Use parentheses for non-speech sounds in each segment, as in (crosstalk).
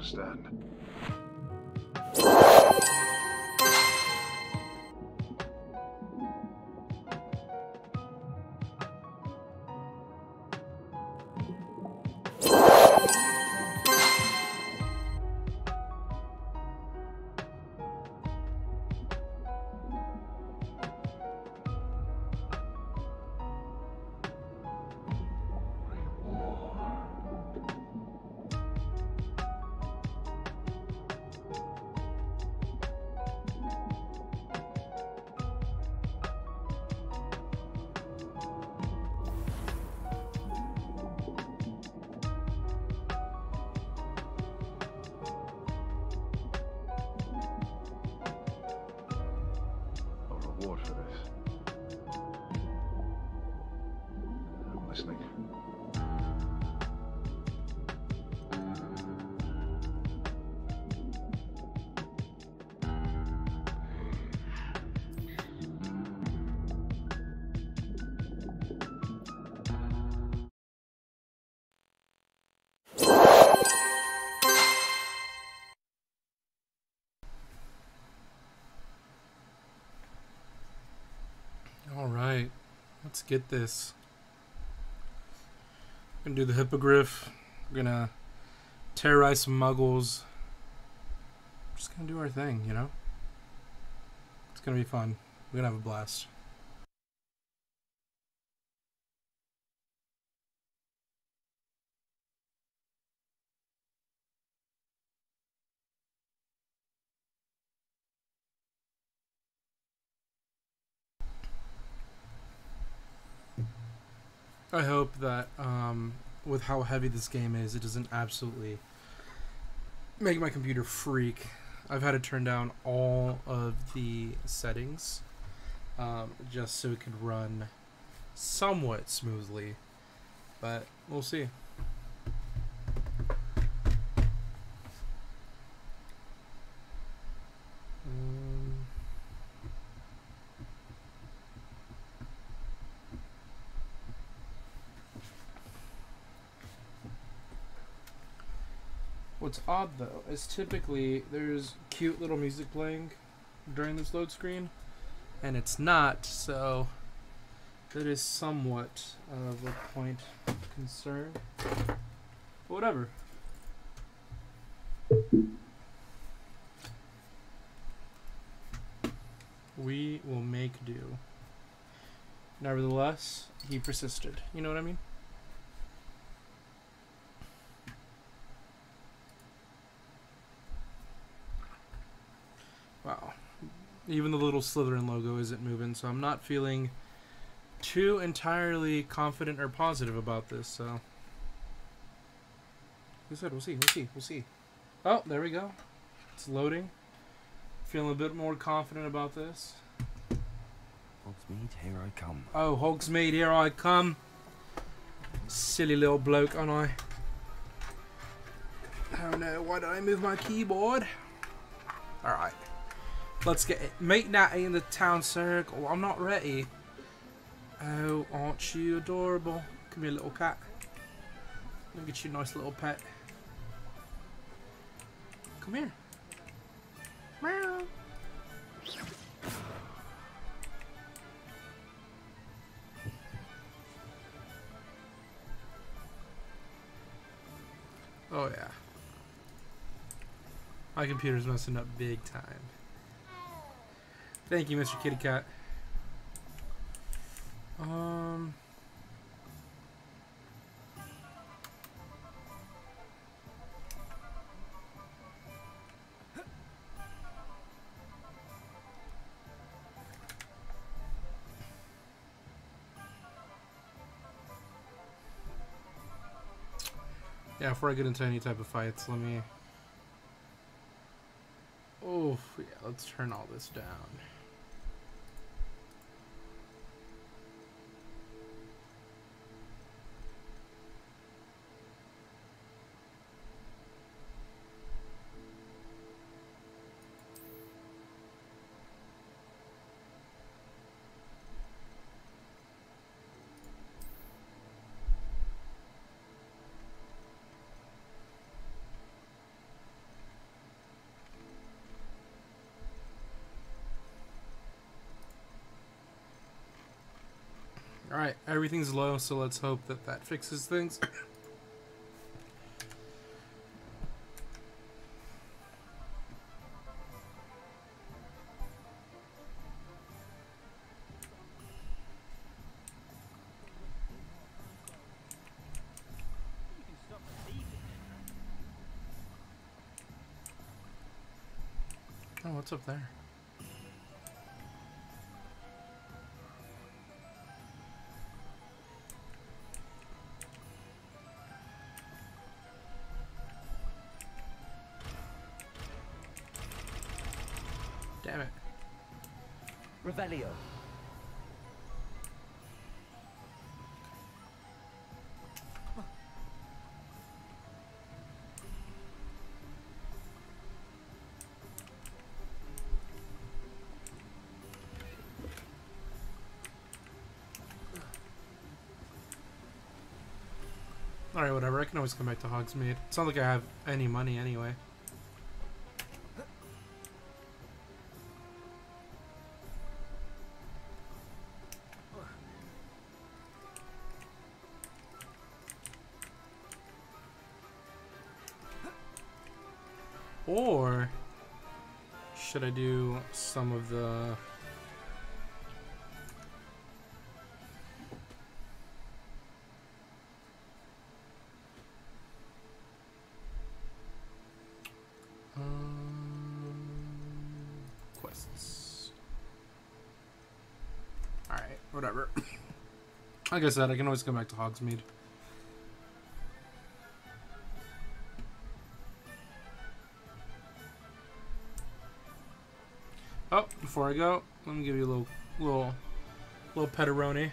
understand. Let's get this. We're gonna do the hippogriff. We're gonna terrorize some muggles. Just gonna do our thing, you know? It's gonna be fun. We're gonna have a blast. I hope that um, with how heavy this game is, it doesn't absolutely make my computer freak. I've had to turn down all of the settings um, just so it could run somewhat smoothly, but we'll see. Odd though is typically there's cute little music playing during this load screen, and it's not, so that is somewhat of a point of concern. But whatever. We will make do. Nevertheless, he persisted. You know what I mean? Wow. Even the little Slytherin logo isn't moving, so I'm not feeling too entirely confident or positive about this, so. Like I said, we'll see, we'll see, we'll see. Oh, there we go. It's loading. Feeling a bit more confident about this. Hogsmeade, here I come. Oh, Hogsmeade, here I come. Silly little bloke, aren't I? Oh no, why did I move my keyboard? Alright. Let's get it. Meet Natty in the town circle. I'm not ready. Oh, aren't you adorable? Come here, little cat. Let me get you a nice little pet. Come here. Meow. Oh yeah. My computer's messing up big time. Thank you, Mr. Kitty Cat. Um. Yeah, before I get into any type of fights, let me. Oh, yeah, let's turn all this down. Everything's low, so let's hope that that fixes things. Oh, what's up there? Alright, whatever. I can always come back to Hogsmeade. It's not like I have any money anyway. Or should I do whatever. (coughs) like I said, I can always come back to Hogsmeade. Oh, before I go, let me give you a little, little, little pepperoni.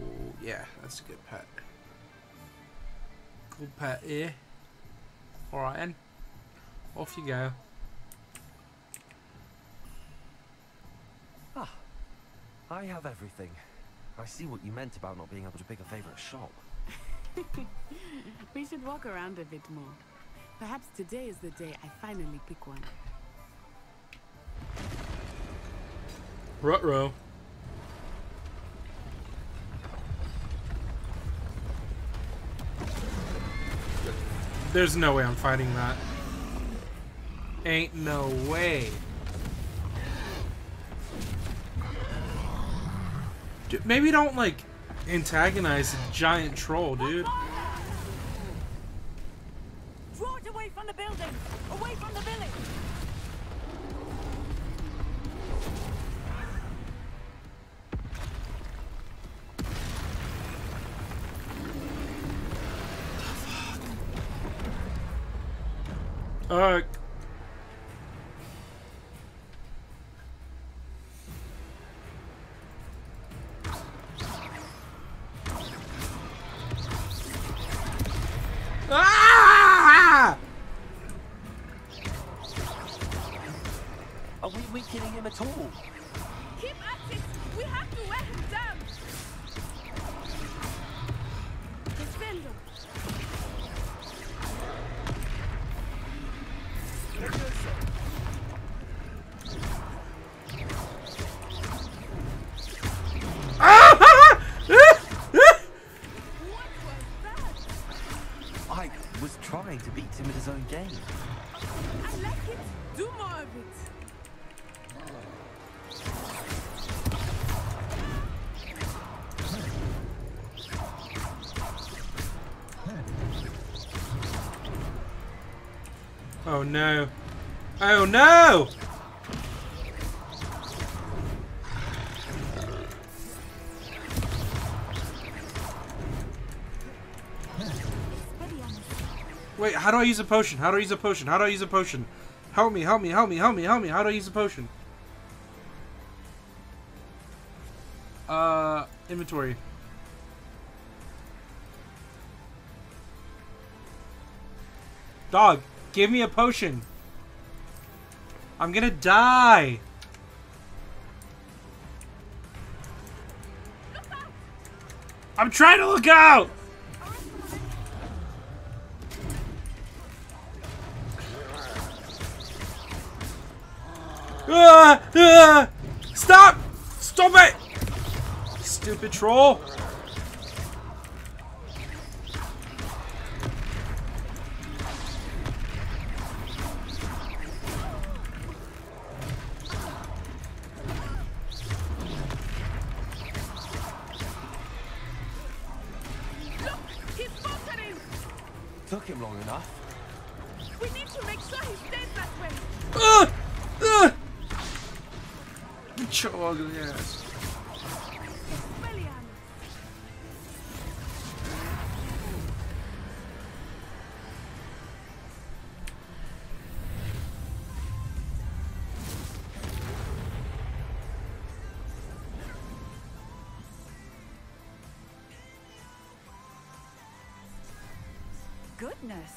Oh yeah, that's a good pet. Good pet here. All right, then. Off you go. Ah, I have everything. I see what you meant about not being able to pick a favorite shop. (laughs) we should walk around a bit more. Perhaps today is the day I finally pick one. Rutro. There's no way I'm fighting that. Ain't no way. Maybe don't like antagonize a giant troll, dude. No. Oh no! Wait, how do I use a potion? How do I use a potion? How do I use a potion? Help me, help me, help me, help me, help me. How do I use a potion? Uh, inventory. Dog, give me a potion. I'm gonna die. I'm trying to look out. Ah! Ah! Stop! Stop it! Stupid troll! Ugly ass. Goodness,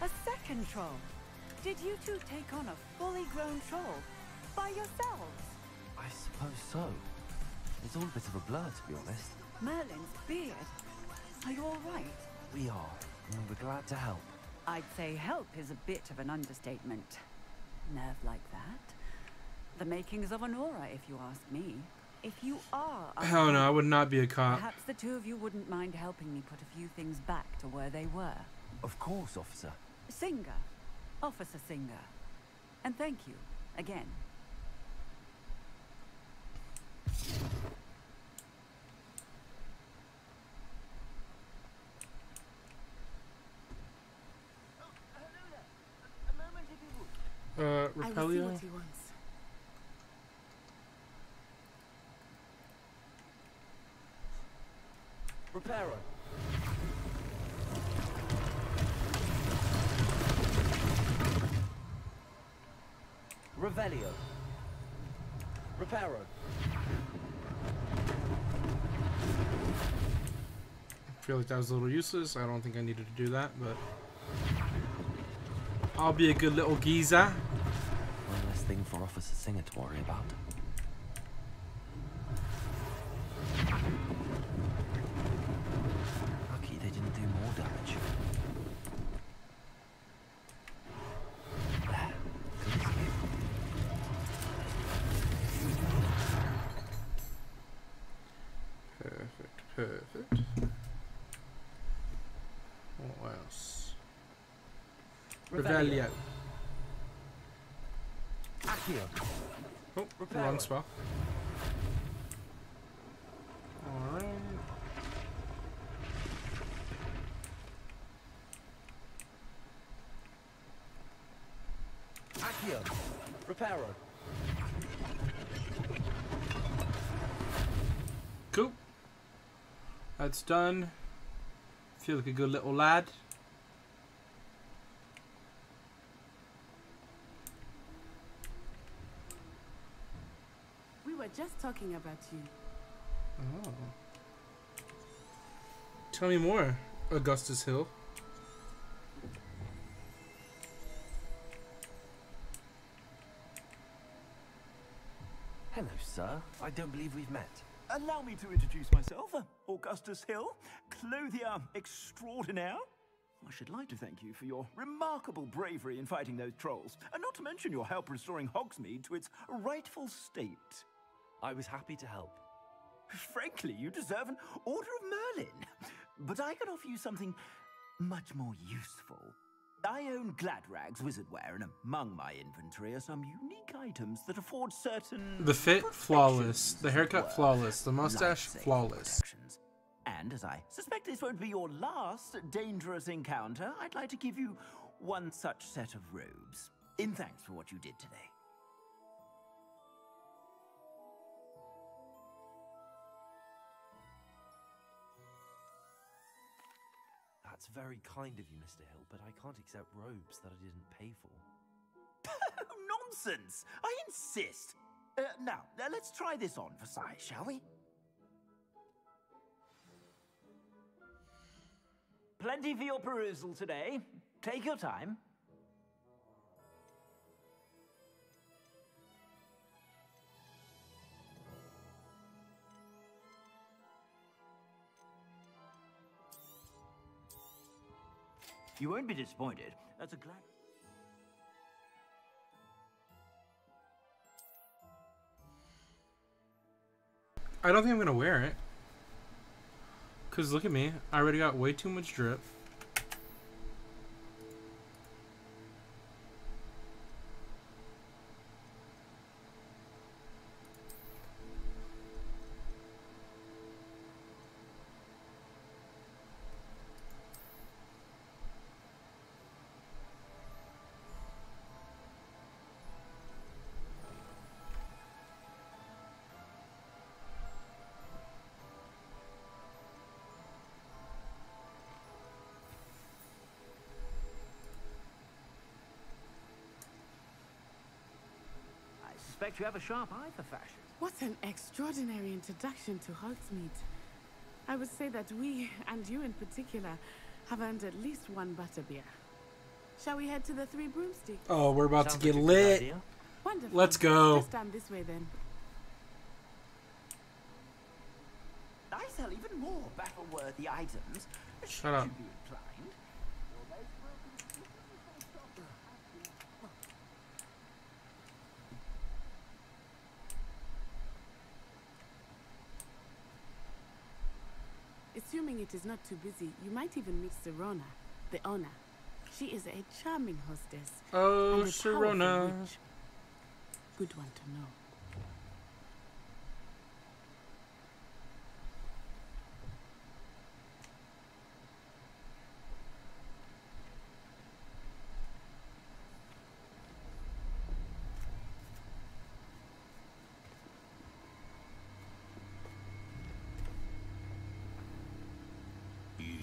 a second troll. Did you two take on a fully grown troll by yourselves? I suppose so. It's all a bit of a blur, to be honest. Merlin's beard. Are you all right? We are, and we're glad to help. I'd say help is a bit of an understatement. Nerve like that. The makings of an Auror, if you ask me. If you are. Hell no, I would not be a cop. Perhaps the two of you wouldn't mind helping me put a few things back to where they were. Of course, officer. Singer. Officer Singer. And thank you, again. Uh, I will see Repelio? what. Reparo. Revelio. Reparo. Feel like that was a little useless. I don't think I needed to do that, but... I'll be a good little geezer. One less thing for Officer Singer to worry about. Revelio. Accio. Oh, wrong spell. Alright. Accio. Reparo. Cool. That's done. Feel like a good little lad. Just talking about you. Oh. Tell me more, Augustus Hill. Hello, sir. I don't believe we've met. Allow me to introduce myself, uh, Augustus Hill, clothier extraordinaire. I should like to thank you for your remarkable bravery in fighting those trolls, and not to mention your help restoring Hogsmeade to its rightful state. I was happy to help. Frankly, you deserve an Order of Merlin. But I can offer you something much more useful. I own Gladrag's Wizardwear, and among my inventory are some unique items that afford certain. The fit, flawless. The haircut, were. flawless. The mustache, flawless. protections. And as I suspect this won't be your last dangerous encounter, I'd like to give you one such set of robes. In thanks for what you did today. That's very kind of you, Mr. Hill, but I can't accept robes that I didn't pay for. (laughs) Nonsense! I insist! Uh, now, uh, let's try this on for size, shall we? Plenty for your perusal today. Take your time. You won't be disappointed. That's a glad... I don't think I'm going to wear it. Because look at me. I already got way too much drip. Suspect you have a sharp eye for fashion. What an extraordinary introduction to Hogsmeade. I would say that we, and you in particular, have earned at least one butterbeer. Shall we head to the Three Broomsticks? Oh, we're about Sounds to get like lit. idea. Wonderful. Let's go. Just down this way then. I sell even more battle-worthy items. Shut up. Should you be inclined. Assuming it is not too busy, you might even meet Sirona, the owner. She is a charming hostess. Oh, and a powerful witch. Good one to know. You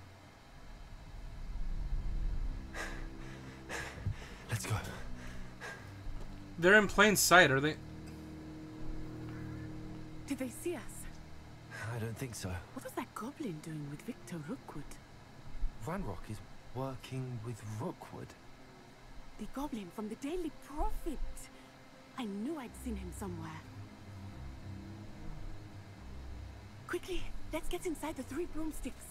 Let's go. They're in plain sight, are they? Did they see us? I don't think so. What was that goblin doing with Victor Rookwood? Ranrock is working with Rookwood. The goblin from the Daily Prophet. I knew I'd seen him somewhere. Quickly, let's get inside the three broomsticks.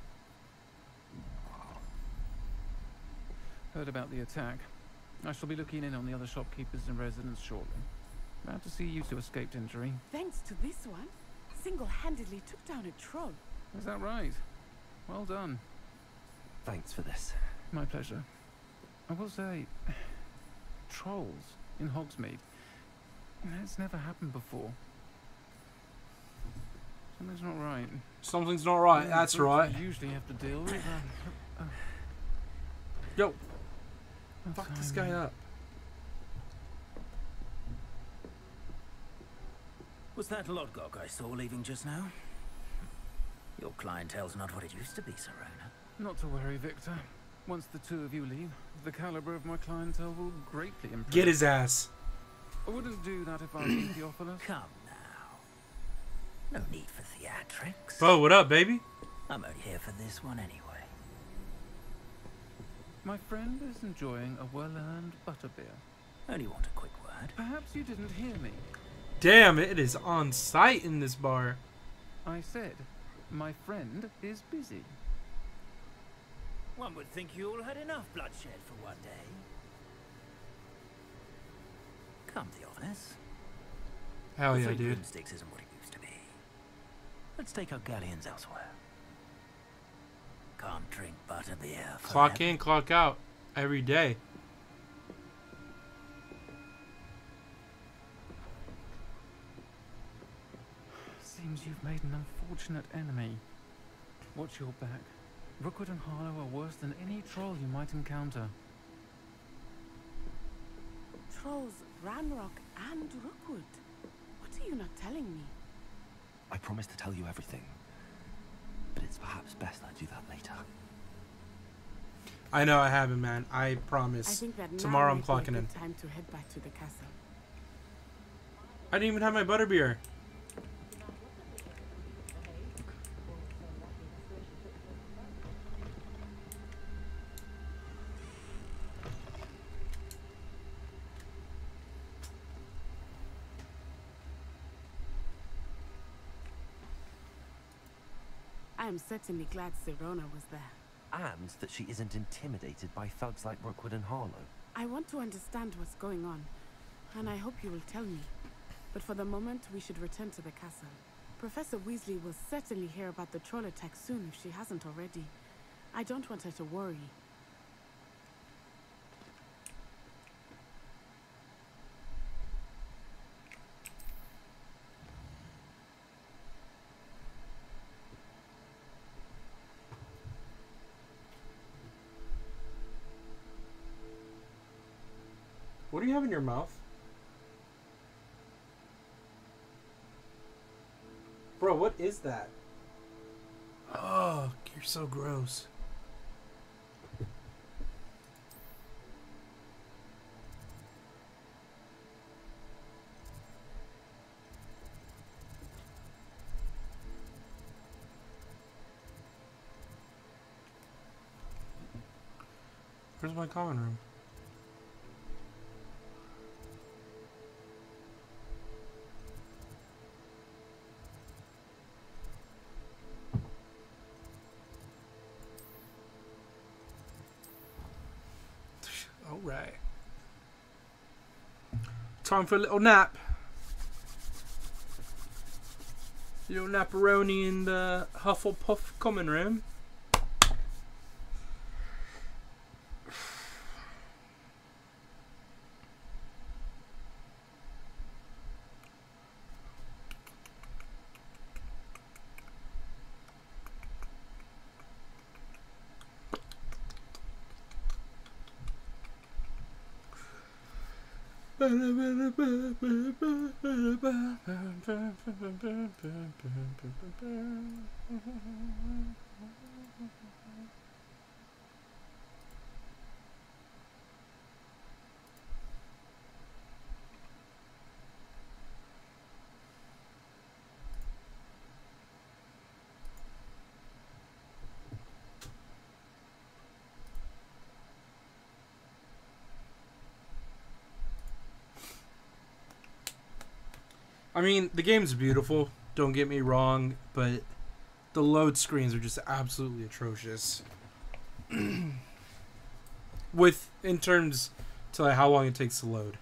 Heard about the attack. I shall be looking in on the other shopkeepers and residents shortly. Glad to see you two escaped injury. Thanks to this one, single-handedly took down a troll. Is that right? Well done. Thanks for this. My pleasure. I will say, (sighs) trolls in Hogsmeade. That's never happened before. Something's not right. Something's not right, that's right. I usually have to deal with. Um, Yo, uh, fuck this time- guy up. Was that Lodgok I saw leaving just now? Your clientele's not what it used to be, Sirona. Not to worry, Victor. Once the two of you leave, the caliber of my clientele will greatly improve. Get his ass. I wouldn't do that if I was (clears throat) Theophilus. Come now. No need for theatrics. Bo, what up, baby? I'm only here for this one anyway. My friend is enjoying a well-earned butterbeer. Only want a quick word. Perhaps you didn't hear me. Damn, it, it is on site in this bar. I said, my friend is busy. One would think you all had enough bloodshed for one day. Come, Theophilus. Hell the yeah, Three dude. Broomsticks isn't what it used to be. Let's take our galleons elsewhere. Can't drink butterbeer. Clock in, clock out. Every day. Seems seems you've made an unfortunate enemy. Watch your back. Rookwood and Harlow are worse than any troll you might encounter. Trolls, Ranrock, and Rookwood. What are you not telling me? I promise to tell you everything. But it's perhaps best I do that later. I know I haven't, man. I I promise. think that Tomorrow I'm might be a clocking in. time to head back to the castle. I didn't even have my butterbeer. I am certainly glad Sirona was there. And that she isn't intimidated by thugs like Rookwood and Harlow. I want to understand what's going on, and I hope you will tell me. But for the moment, we should return to the castle. Professor Weasley will certainly hear about the troll attack soon if she hasn't already. I don't want her to worry. What do you have in your mouth? Bro, what is that? Oh, you're so gross. Where's my common room? Time for a little nap. Little naparoni in the Hufflepuff common room. Mm-hmm. I mean, the game's beautiful. Don't get me wrong, but the load screens are just absolutely atrocious. (clears throat) With in terms to like how long it takes to load.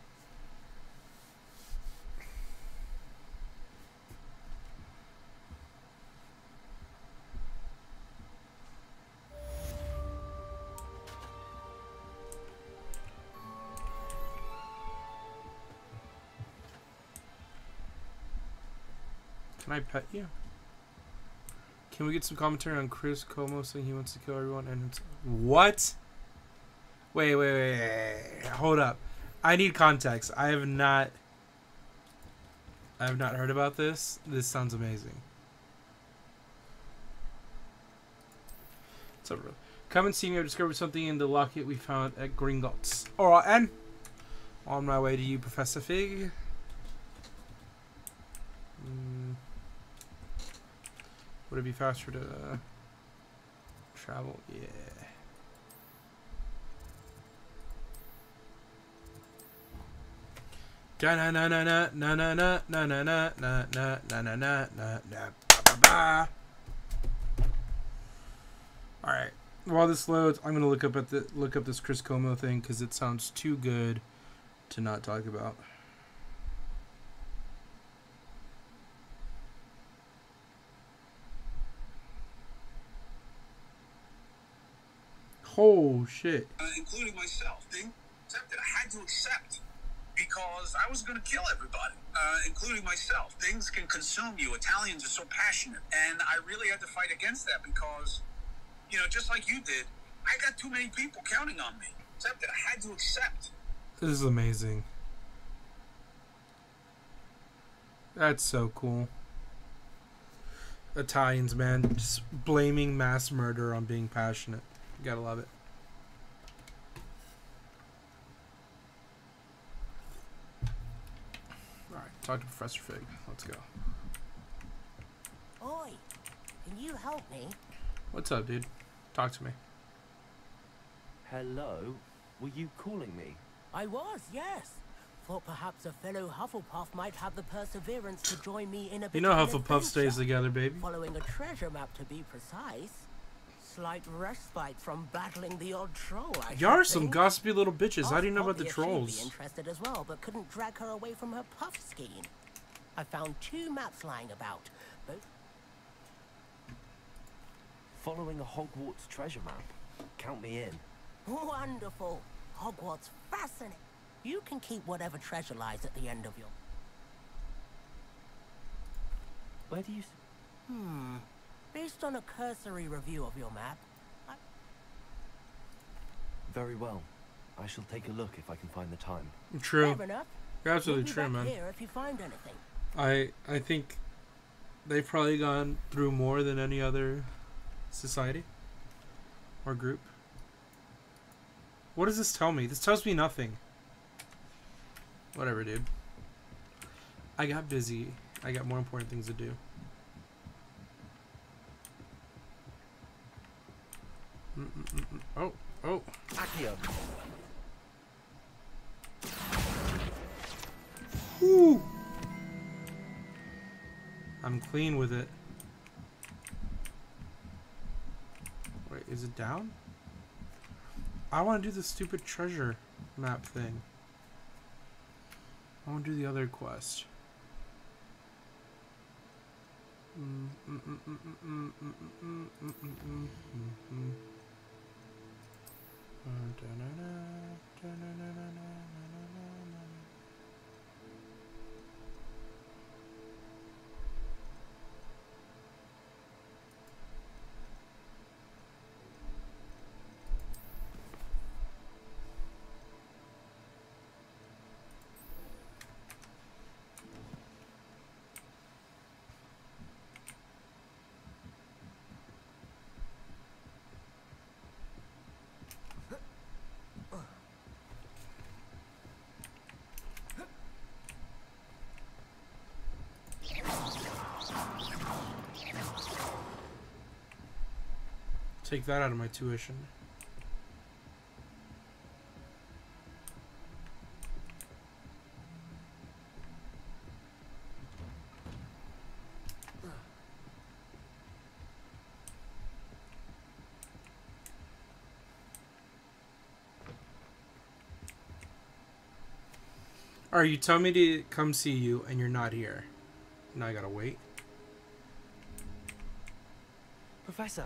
I pet you? Can we get some commentary on Chris Cuomo saying he wants to kill everyone and what? Wait, wait, wait, wait, hold up. I need context. I have not I have not heard about this. This sounds amazing. So, come and see me. I've discovered something in the locket we found at Gringotts. Alright, and on my way to you, Professor Fig. Would it be faster to uh, travel? Yeah. Na na na na na na na na na na na na na na na na na ba ba All right. While this loads, I'm gonna look up at the look up this Chris Cuomo thing because it sounds too good to not talk about. Oh shit. uh, including myself. They accepted. I had to accept. because I was going to kill everybody, uh, including myself. Things can consume you. Italians are so passionate. And I really had to fight against that because, you know, just like you did, I got too many people counting on me. Except that I had to accept. This is amazing. That's so cool. Italians, man, just blaming mass murder on being passionate. You gotta love it. Alright, talk to Professor Fig. Let's go. Oi, can you help me? What's up, dude? Talk to me. Hello? Were you calling me? I was, yes. Thought perhaps a fellow Hufflepuff might have the perseverance to join me in a You know of an Hufflepuff stays together, baby. Following a treasure map to be precise. Slight respite from battling the odd troll. I Y'all are some think. gossipy little bitches. How do you know about the Obvious be trolls? interested as well, but couldn't drag her away from her Puffskein. I found two maps lying about. Both Following a Hogwarts treasure map? Count me in. wonderful. Hogwarts fascinating. You can keep whatever treasure lies at the end of your. Where do you... Hmm. Based on a cursory review of your map, I... Very well. I shall take a look if I can find the time. True. Enough. You're absolutely Meet me true, man. Here if you find anything. I I think they've probably gone through more than any other society or group. What does this tell me? This tells me nothing. Whatever, dude. I got busy. I got more important things to do. Oh, oh. Whew. I'm clean with it. Wait, is it down? I want to do the stupid treasure map thing. I want to do the other quest. Mm, uh, da -na -na, da -na Take that out of my tuition. Alright, you tell me to come see you and you're not here. Now I gotta wait. Professor,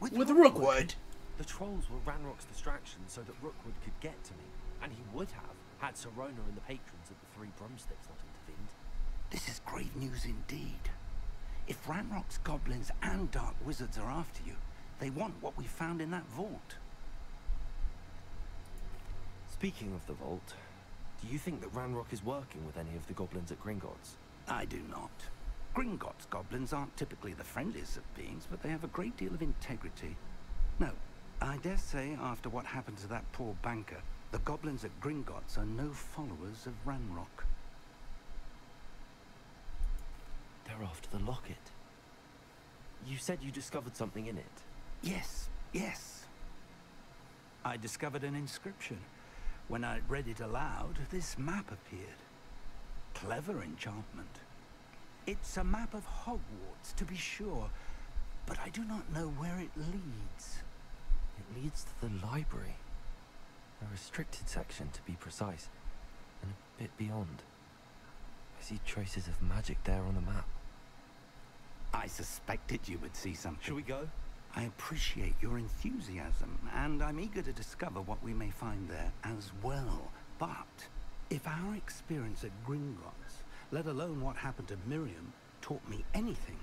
With Rookwood? The trolls were Ranrock's distraction so that Rookwood could get to me. And he would have, had Sirona and the patrons of the Three Broomsticks not intervened. This is grave news indeed. If Ranrock's goblins and dark wizards are after you, they want what we found in that vault. Speaking of the vault, do you think that Ranrock is working with any of the goblins at Gringotts? I do not. Gringotts goblins aren't typically the friendliest of beings, but they have a great deal of integrity. No, I dare say after what happened to that poor banker, the goblins at Gringotts are no followers of Ranrock. They're after the locket. You said you discovered something in it. Yes, yes. I discovered an inscription. When I read it aloud, this map appeared. clever enchantment. It's a map of Hogwarts, to be sure, but I do not know where it leads. It leads to the library. A restricted section, to be precise, and a bit beyond. I see traces of magic there on the map. I suspected you would see something. Shall we go? I appreciate your enthusiasm, and I'm eager to discover what we may find there as well. But if our experience at Gringotts, let alone what happened to Miriam, taught me anything,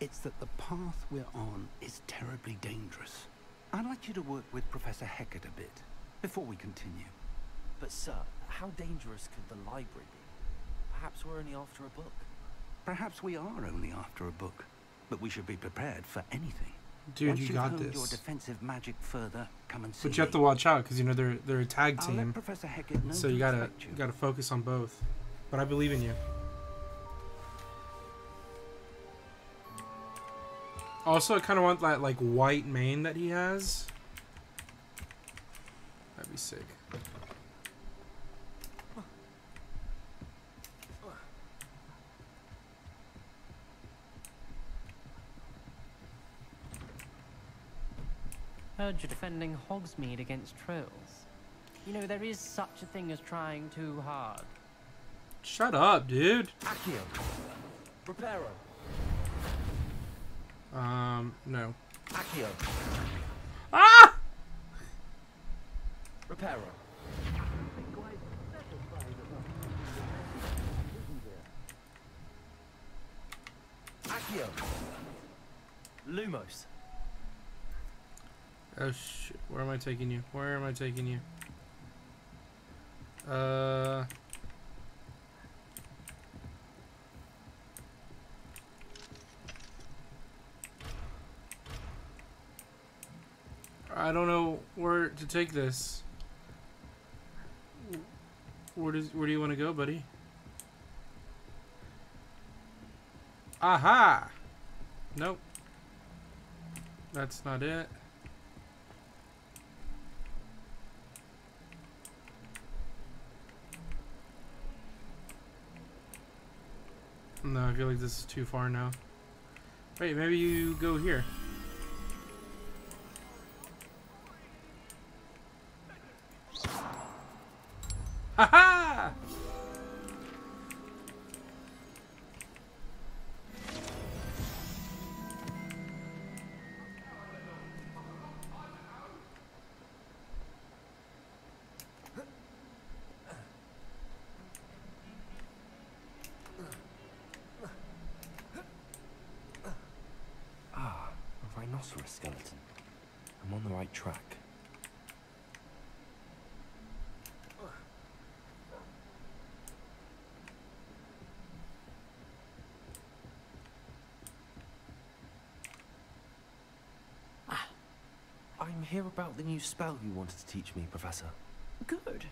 it's that the path we're on is terribly dangerous. I'd like you to work with Professor Hecat a bit before we continue. But sir, how dangerous could the library be? Perhaps we're only after a book. Perhaps we are only after a book, but we should be prepared for anything. Dude, Once you you've got honed this. your defensive magic further, come and see But you have to watch out because you know they're they're a tag I'll let team. Professor Hecat know So you gotta expect you gotta focus on both. But I believe in you. Also, I kind of want that like white mane that he has. That'd be sick. Heard you're defending Hogsmeade against trolls. You know, there is such a thing as trying too hard. Shut up, dude. Accio. Reparo. Um, no. Accio. Ah! Reparo. Accio. Lumos. Oh shit! Where am I taking you? Where am I taking you? Uh. I don't know where to take this. Where does where do you want to go, buddy? Aha! Nope. That's not it. No, I feel like this is too far now. Wait, maybe you go here. I'm about the new spell you wanted to teach me, Professor. Good.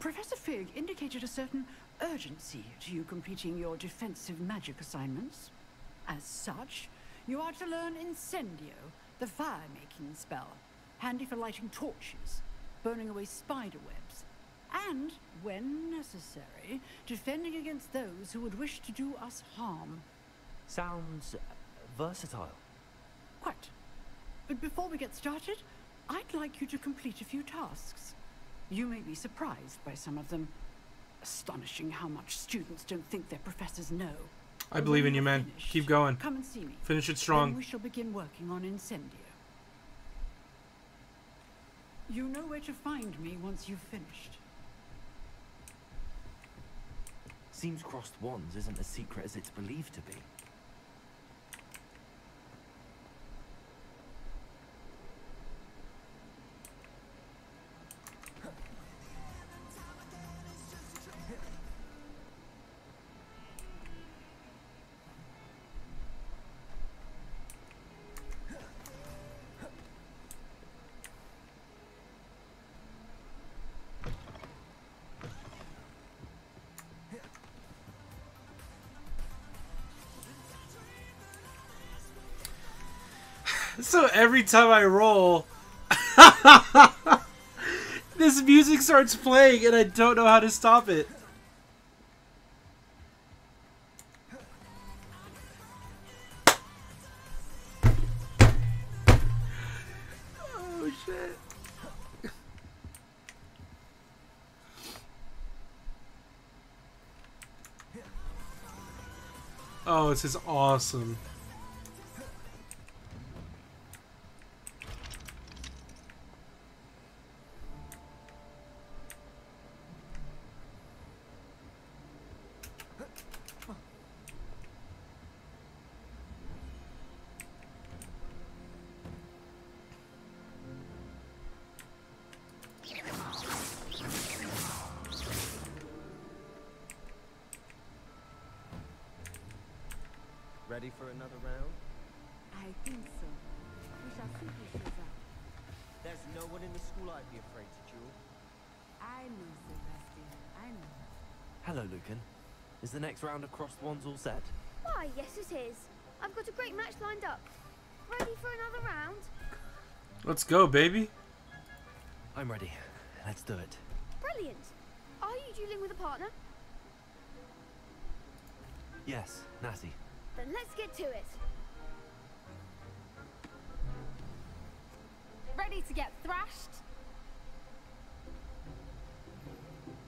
Professor Fig indicated a certain urgency to you completing your defensive magic assignments. As such, you are to learn Incendio, the fire-making spell, handy for lighting torches, burning away spider webs, and, when necessary, defending against those who would wish to do us harm. Sounds versatile. Quite. But before we get started, I'd like you to complete a few tasks. You may be surprised by some of them. Astonishing how much students don't think their professors know. I believe in you, man. Keep going. Come and see me. Finish it Then strong. we shall begin working on Incendio. You know where to find me once you've finished. Seems crossed wands isn't as secret as it's believed to be. every time I roll, (laughs) this music starts playing and I don't know how to stop it. Oh shit. Oh, this is awesome. Ready for another round? I think so. We shall see who shows up. There's no one in the school I'd be afraid to duel. I know, Sebastian. I know. Hello, Lucan. Is the next round of crossed wands all set? Why, yes it is. I've got a great match lined up. Ready for another round? Let's go, baby. I'm ready. Let's do it. Brilliant. Are you dueling with a partner? Yes, Natty. Then let's get to it. Ready to get thrashed?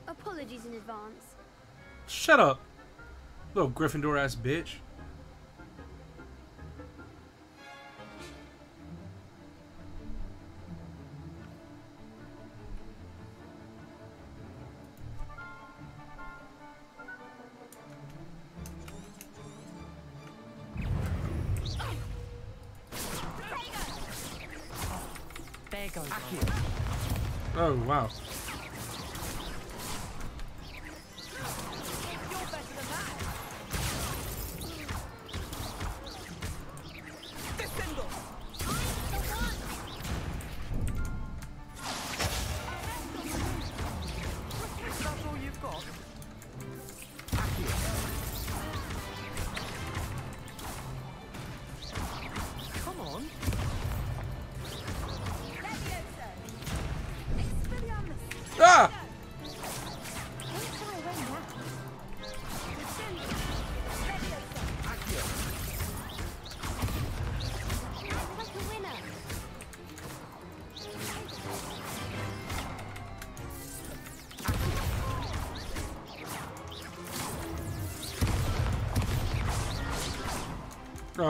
Apologies in advance. Shut up. Little Gryffindor ass bitch. Oh, wow.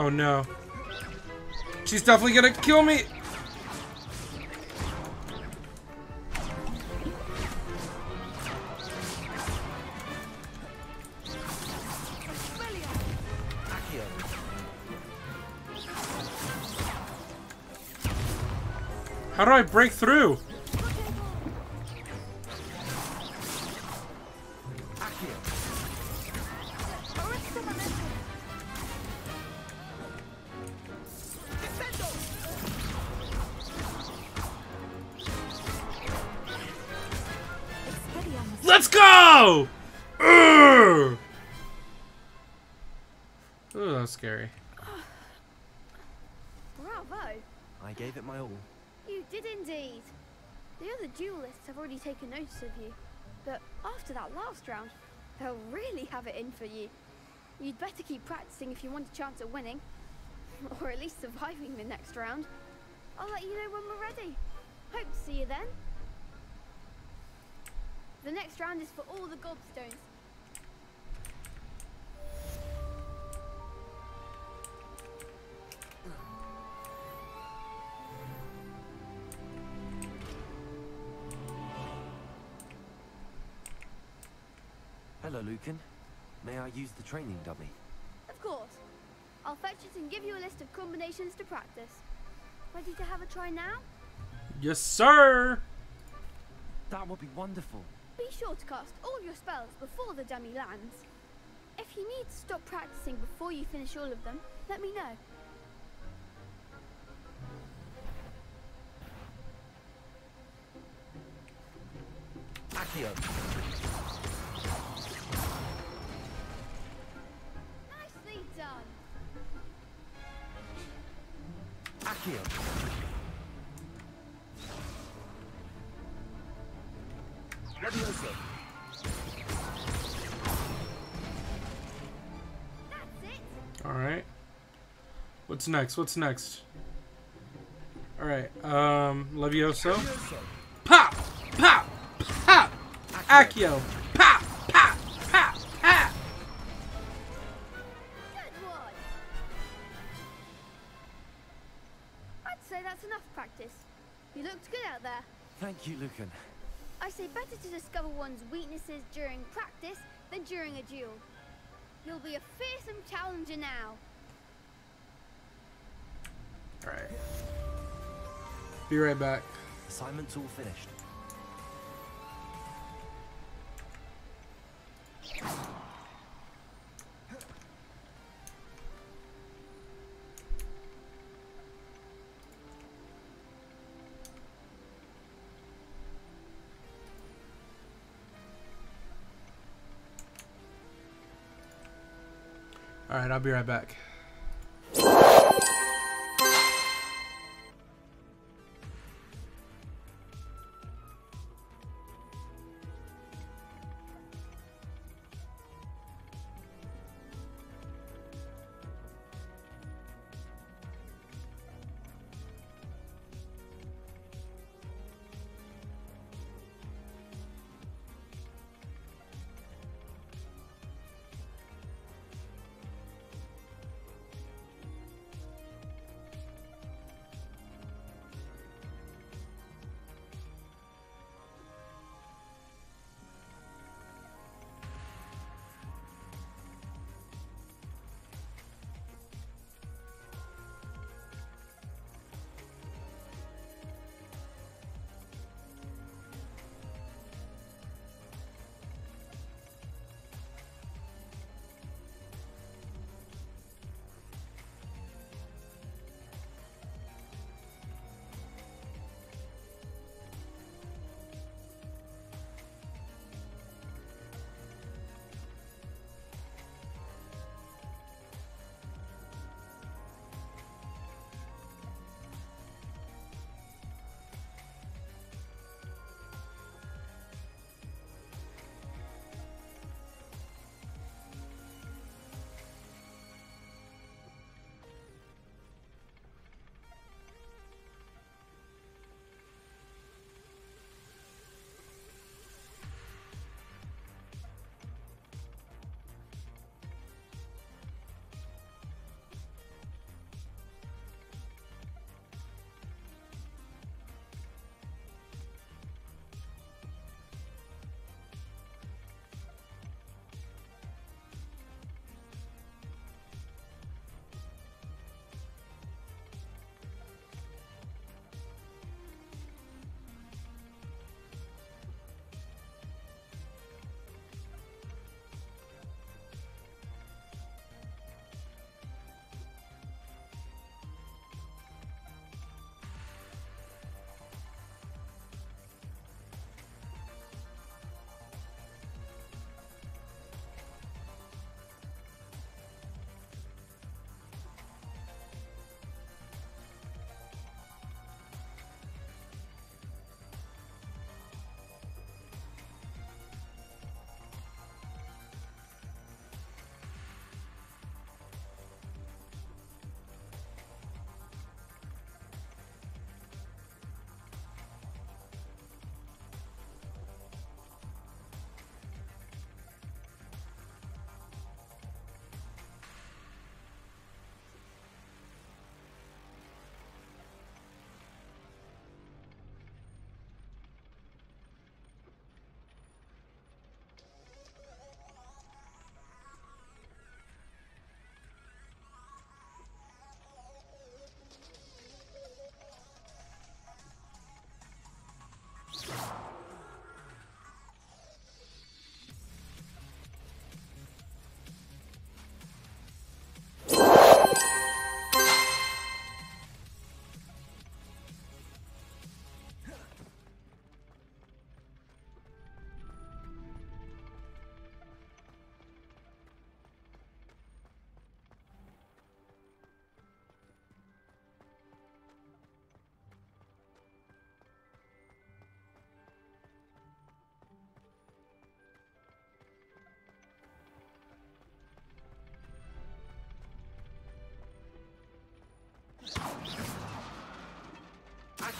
Oh no. She's definitely gonna kill me! How do I break through? Go! Urgh! Ooh, that was scary. Bravo. I gave it my all. You did indeed. The other duelists have already taken notice of you. But after that last round, they'll really have it in for you. You'd better keep practicing if you want a chance at winning. Or at least surviving the next round. I'll let you know when we're ready. Hope to see you then. The next round is for all the gobstones. Hello, Lucan. May I use the training dummy? Of course. I'll fetch it and give you a list of combinations to practice. Ready to have a try now? Yes, sir! That would be wonderful. Be sure to cast all your spells before the dummy lands. If you need to stop practicing before you finish all of them, let me know. Accio. Nicely done. Accio. What's next? What's next? Alright, um, Levioso. Pop! Pop! Pop! Accio! Pop! Pop! Pop! Pop! I'd say that's enough practice. You looked good out there. Thank you, Lucan. I say better to discover one's weaknesses during practice than during a duel. You'll be a fearsome challenger now. Be right back. Assignment's all finished. Alright, I'll be right back.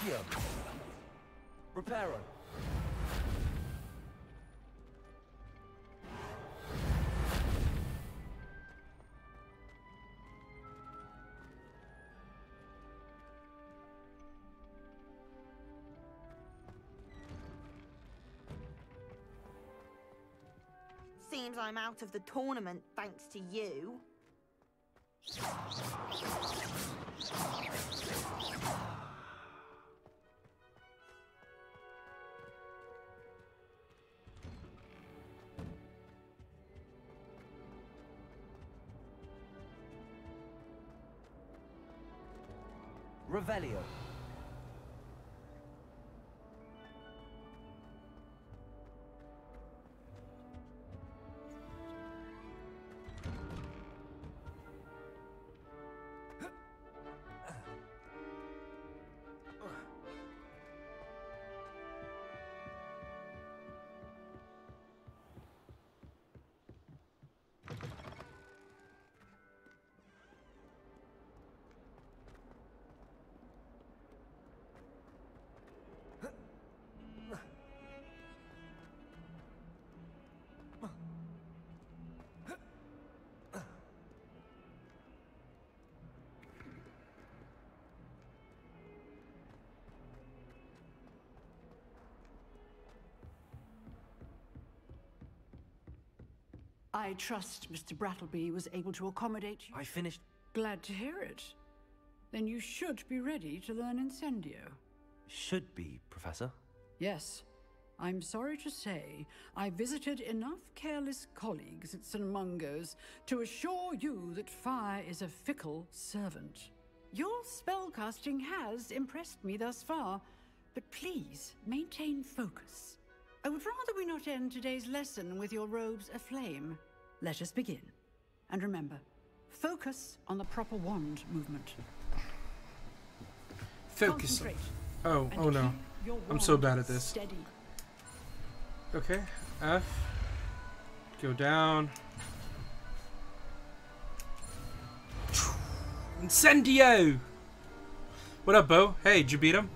Here. Repair. Seems I'm out of the tournament thanks to you. Revelio. I trust Mr. Brattleby was able to accommodate you. I finished. Glad to hear it. Then you should be ready to learn Incendio. Should be, Professor. Yes. I'm sorry to say, I visited enough careless colleagues at St. Mungo's to assure you that fire is a fickle servant. Your spellcasting has impressed me thus far, but please maintain focus. I would rather we not end today's lesson with your robes aflame. Let us begin. And remember, focus on the proper wand movement. Focus. Oh, oh no. I'm so bad at this. Steady. Okay, F. Go down. Incendio! What up, Bo? Hey, did you beat him?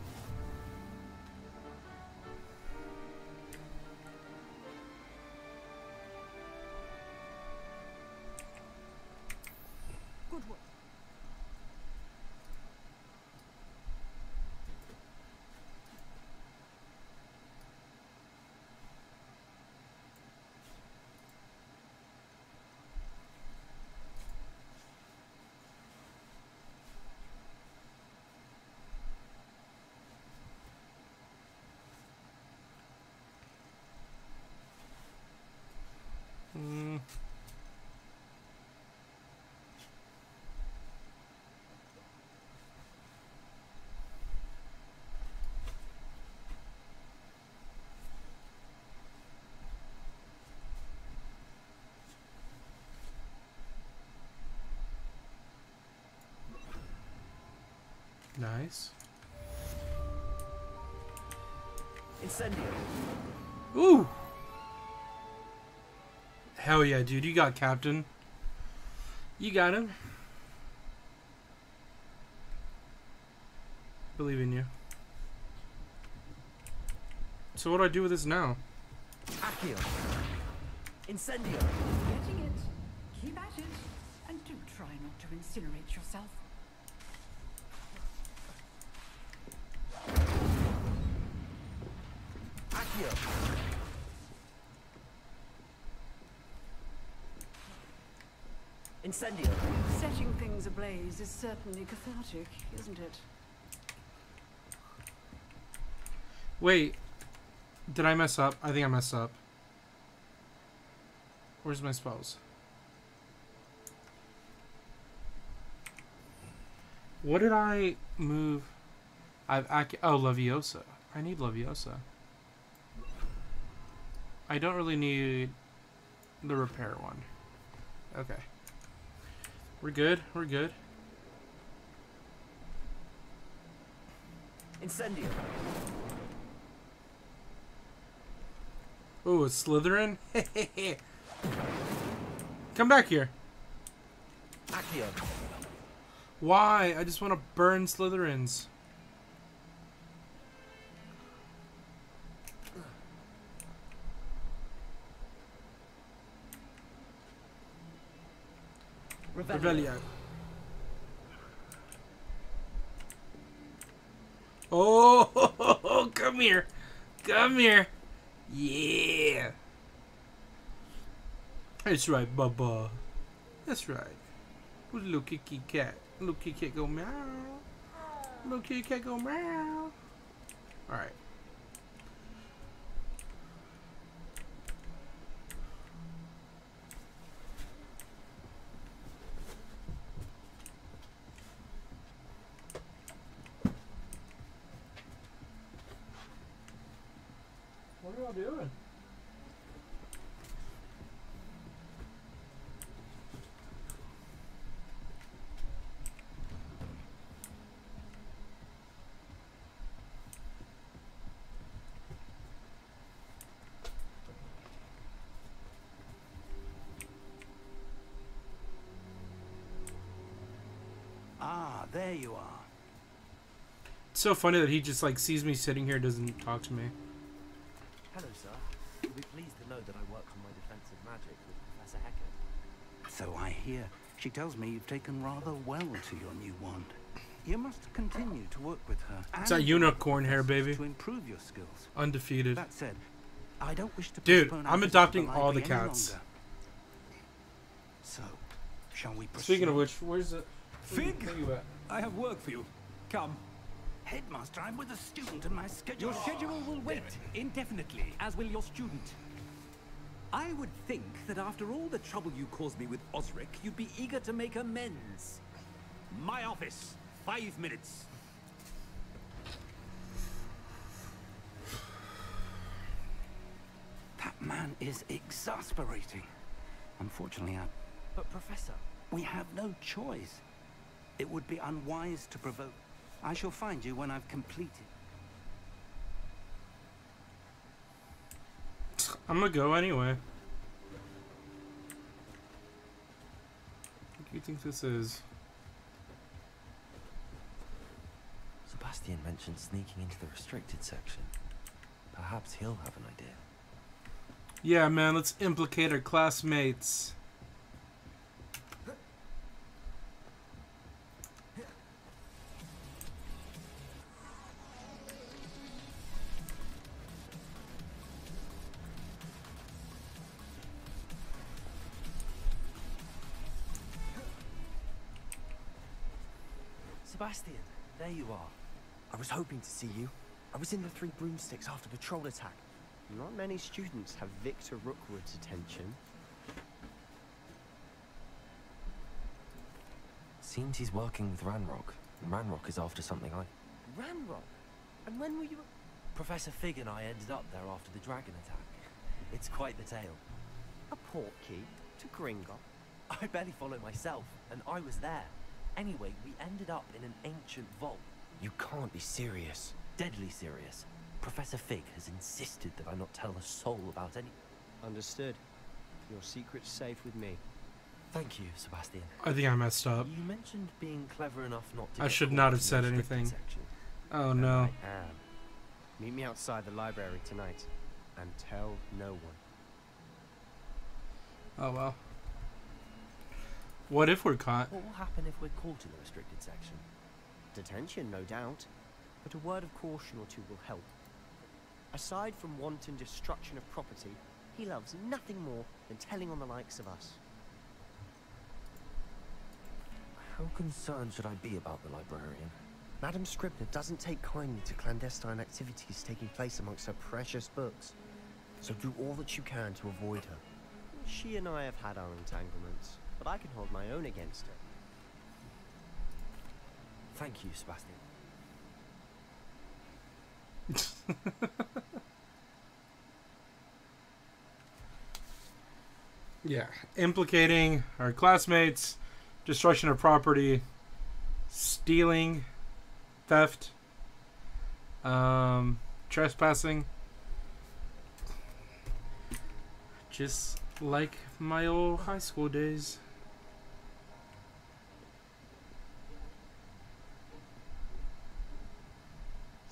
Nice. Incendio. Ooh! Hell yeah, dude. You got Captain. You got him. Believe in you. So what do I do with this now? Accio. Incendio. Getting it. Keep at it. And do try not to incinerate yourself. Accio. Incendio. Setting things ablaze is certainly cathartic, isn't it? Wait. Did I mess up? I think I messed up. Where's my spells? What did I move? I've ac- oh Leviosa. I need Leviosa. I don't really need the repair one. Okay. We're good. We're good. Incendio. Oh, it's Slytherin? (laughs) Come back here. Accio. Why? I just want to burn Slytherins. Revelio. Oh, (laughs) come here. Come here. Yeah. That's right, Bubba. That's right. Who's little kitty cat? Little kitty cat go meow. Little kitty cat go meow. Alright. Y'all doing? Ah, there you are. It's so funny that he just like sees me sitting here, doesn't talk to me. Hello, sir. You'll be pleased to know that I work on my defensive magic with Professor Hecat. So I hear. She tells me you've taken rather well to your new wand. You must continue to work with her. It's that unicorn hair, baby. To improve your skills. Undefeated. That said, I don't wish to Dude, I'm visit to adopting all the cats. So, shall we proceed? Speaking of which, where's the Fig, where? I have work for you. Come. Headmaster, I'm with a student and my schedule. Your schedule will wait indefinitely, as will your student. I would think that after all the trouble you caused me with Osric, you'd be eager to make amends. My office. Five minutes. That man is exasperating. Unfortunately, I... But, Professor... We have no choice. It would be unwise to provoke. I shall find you when I've completed. I'm gonna go anyway. What do you think this is? Sebastian mentioned sneaking into the restricted section. Perhaps he'll have an idea. Yeah, man, let's implicate our classmates. Sebastian, there you are. I was hoping to see you. I was in the Three Broomsticks after the troll attack. Not many students have Victor Rookwood's attention. Seems he's working with Ranrock. Ranrock is after something I... Ranrock? And when were you... Professor Fig and I ended up there after the dragon attack. It's quite the tale. A portkey to Gringotts? (laughs) I barely followed myself, and I was there. Anyway, we ended up in an ancient vault. You can't be serious. Deadly serious. Professor Fig has insisted that I not tell a soul about any... Understood. Your secret's safe with me. Thank you, Sebastian. I think I messed up. You mentioned being clever enough not to I should not have said anything. section. Oh And no. I am. Meet me outside the library tonight, and tell no one. Oh well. What if we're caught? What will happen if we're caught in the restricted section? Detention, no doubt. But a word of caution or two will help. Aside from wanton destruction of property, he loves nothing more than telling on the likes of us. How concerned should I be about the librarian? Madame Scribner doesn't take kindly to clandestine activities taking place amongst her precious books. So do all that you can to avoid her. She and I have had our entanglements, but I can hold my own against her. Thank you, Sebastian. (laughs) Yeah, implicating our classmates, destruction of property, stealing, theft, um, trespassing. Just like my old high school days.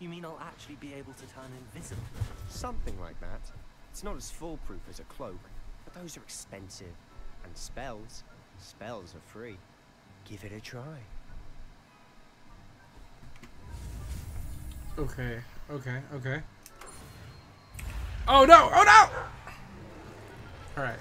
You mean I'll actually be able to turn invisible? Something like that. It's not as foolproof as a cloak, but those are expensive. And spells, spells are free. Give it a try. Okay, okay, okay. Oh no! Oh no! Alright.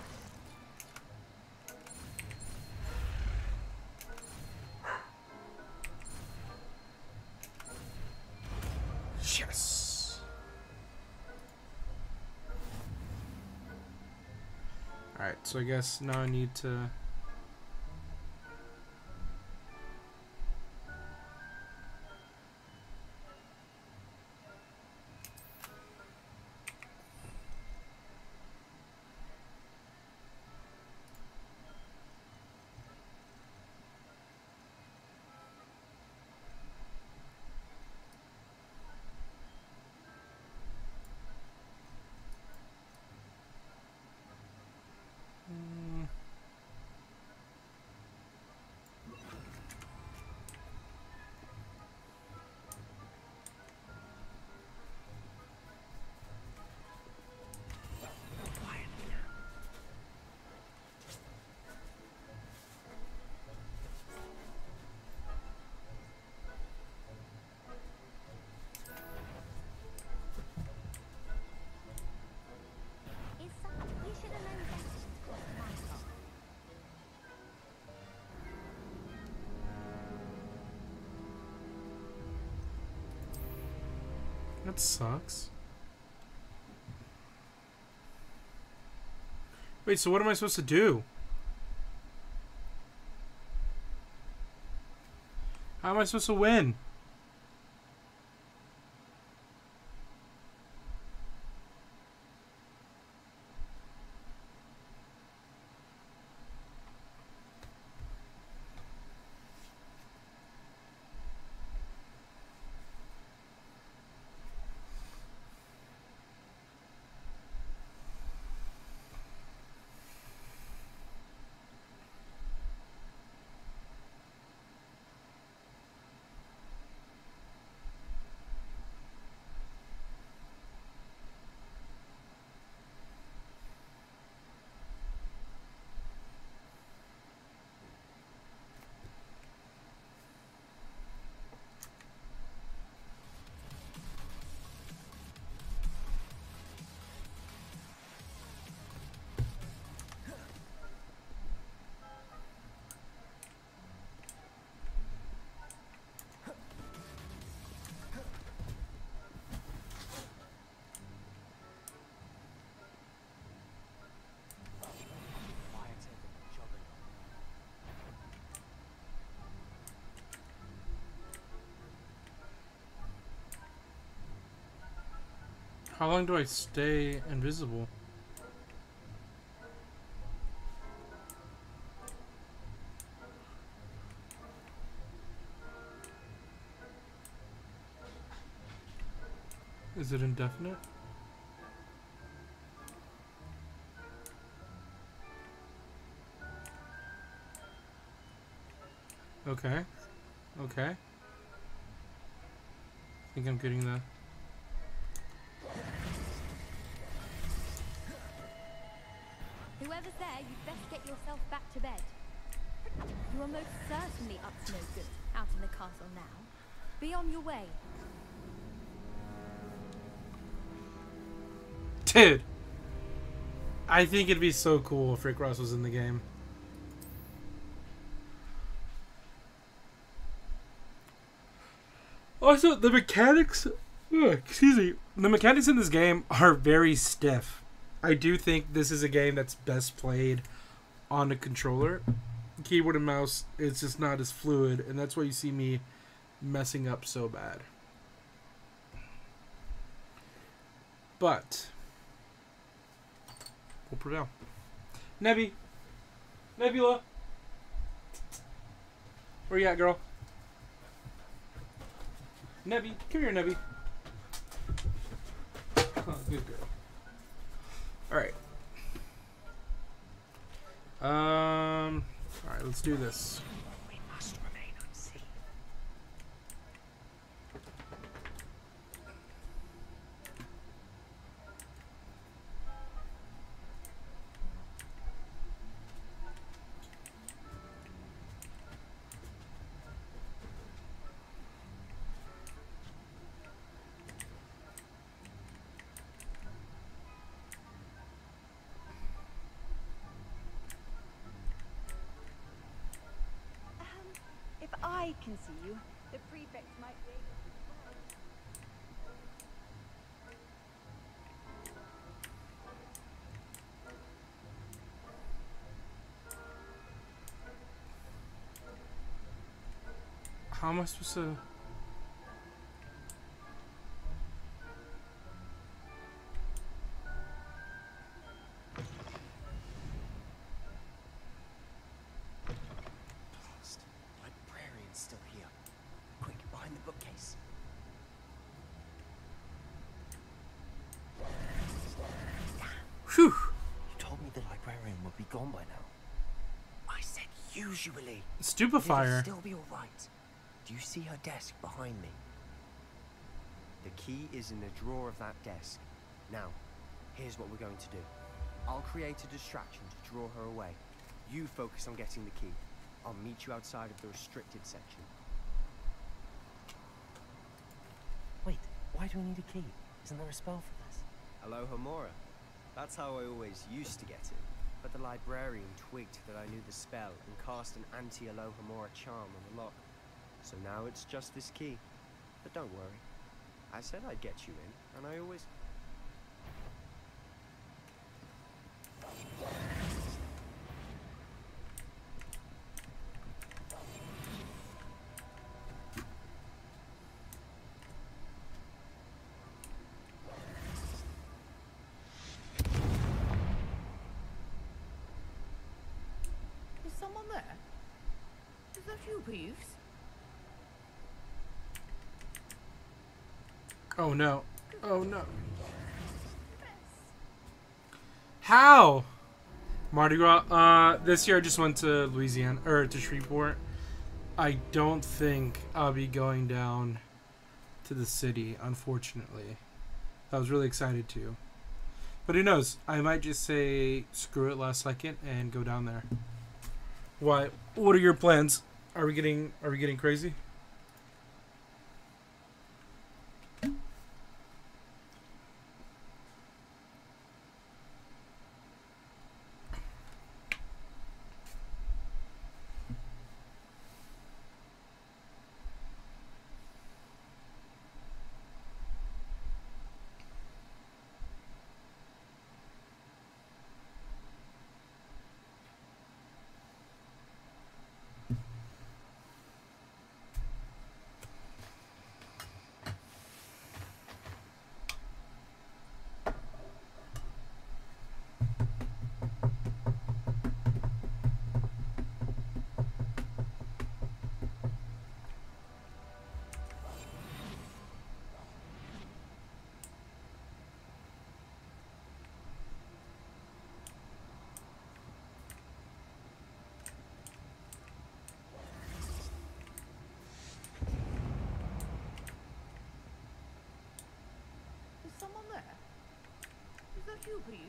Alright, so I guess now I need to... sucks. Wait, so what am I supposed to do? How am I supposed to win? How long do I stay invisible? Is it indefinite? Okay. Okay. I think I'm getting the best get yourself back to bed. You are most certainly up to no good out in the castle now. Be on your way. Dude. I think it'd be so cool if Rick Ross was in the game. Also, the mechanics. excuse me. The mechanics in this game are very stiff. I do think this is a game that's best played on a controller. Keyboard and mouse, it's just not as fluid, and that's why you see me messing up so bad. But we'll prevail. Nebby, Nebula, where you at, girl? Nebby, come here, Nebby. Oh, good girl. All right. Um. All right, let's do this. I can see you, the prefect might be able to. How am I supposed to? Stupefier. It'll still be alright. Do you see her desk behind me? The key is in the drawer of that desk. Now, here's what we're going to do. I'll create a distraction to draw her away. You focus on getting the key. I'll meet you outside of the restricted section. Wait, why do we need a key? Isn't there a spell for this? Alohomora. That's how I always used to get it. But the librarian twigged that I knew the spell and cast an anti-Alohomora charm on the lock. So now it's just this key. But don't worry. I said I'd get you in, and I always... Is someone there? Oh no. Oh no. How? Mardi Gras. Uh, this year I just went to Louisiana or to Shreveport. I don't think I'll be going down to the city, unfortunately. I was really excited to. But who knows? I might just say screw it last second and go down there. Why? What are your plans? Are we getting are we getting crazy? Is that you, Peeves?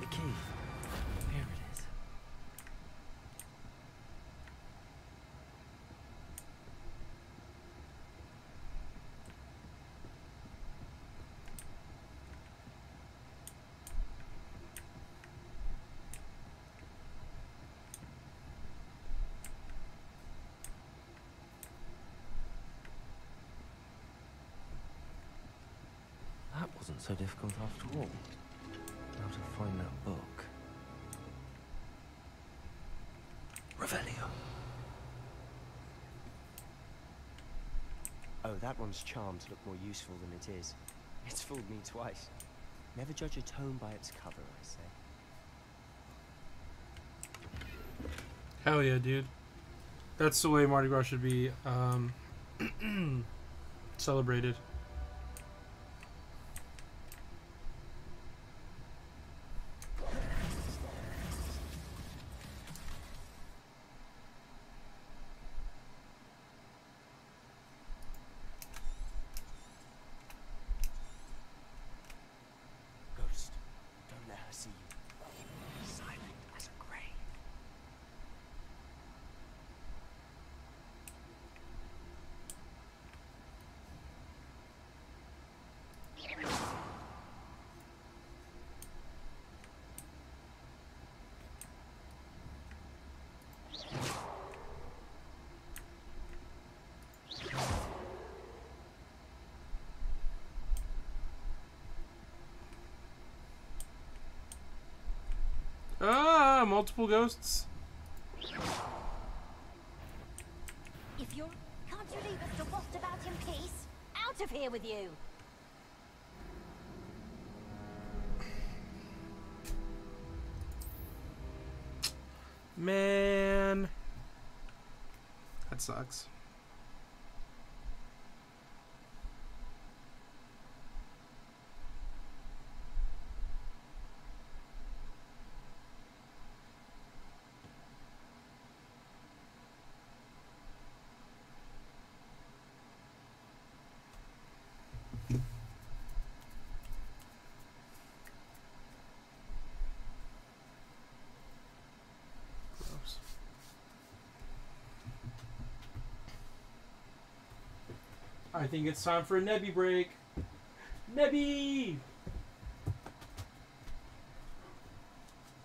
The key. Here it is. That wasn't so difficult after all. How to find that book. Revelio. Oh, that one's charmed to look more useful than it is. It's fooled me twice. Never judge a tome by its cover, I say. Hell yeah, dude. That's the way Mardi Gras should be um, (clears throat) celebrated. Ghost, don't let her see you. Silent as a grave. Ah, multiple ghosts. If you're... Can't you leave us to waft about in peace? Out of here with you! Man. That sucks. Gross. I think it's time for a Nebby break. Nebby!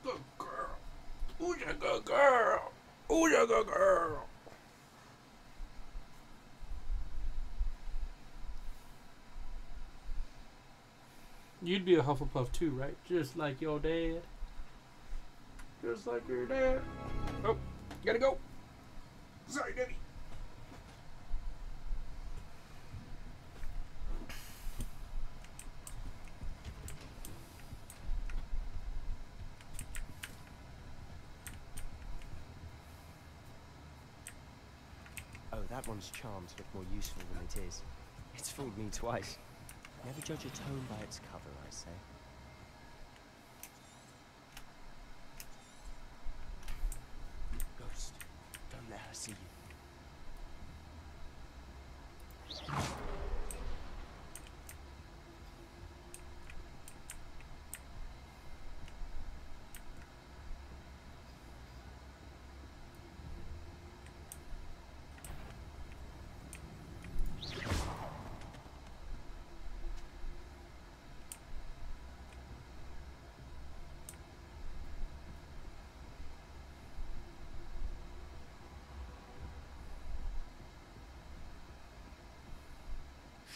Good girl. Who's a good girl? Who's a good girl? You'd be a Hufflepuff too, right? Just like your dad. Just like your dad. Oh, gotta go. Sorry, Debbie. Oh, that one's charms look more useful than it is. It's fooled me twice. Never judge a tome by its cover, I say. Ghost, don't let her see you.